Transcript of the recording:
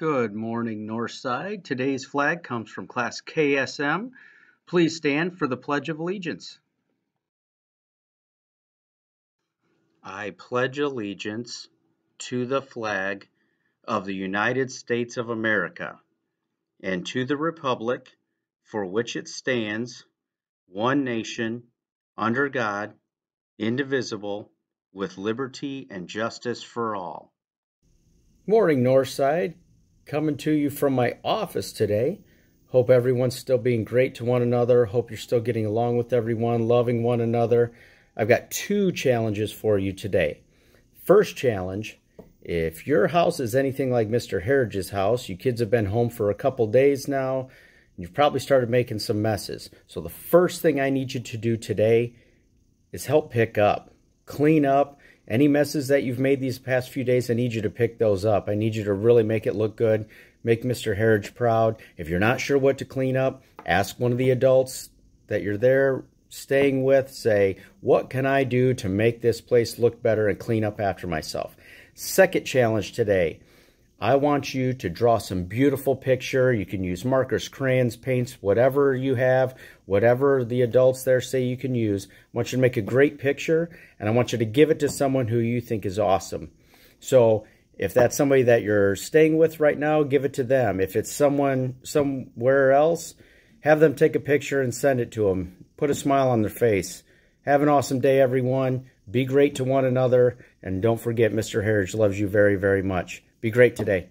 Good morning, Northside. Today's flag comes from Class KSM. Please stand for the Pledge of Allegiance. I pledge allegiance to the flag of the United States of America and to the republic for which it stands, one nation, under God, indivisible, with liberty and justice for all. Morning, Northside coming to you from my office today. Hope everyone's still being great to one another. Hope you're still getting along with everyone, loving one another. I've got two challenges for you today. First challenge, if your house is anything like Mr. Harridge's house, you kids have been home for a couple days now, and you've probably started making some messes. So the first thing I need you to do today is help pick up, clean up, any messes that you've made these past few days, I need you to pick those up. I need you to really make it look good, make Mr. Harridge proud. If you're not sure what to clean up, ask one of the adults that you're there staying with, say, what can I do to make this place look better and clean up after myself? Second challenge today, I want you to draw some beautiful picture. You can use markers, crayons, paints, whatever you have, whatever the adults there say you can use. I want you to make a great picture, and I want you to give it to someone who you think is awesome. So if that's somebody that you're staying with right now, give it to them. If it's someone somewhere else, have them take a picture and send it to them. Put a smile on their face. Have an awesome day, everyone. Be great to one another. And don't forget, Mr. Harridge loves you very, very much. Be great today.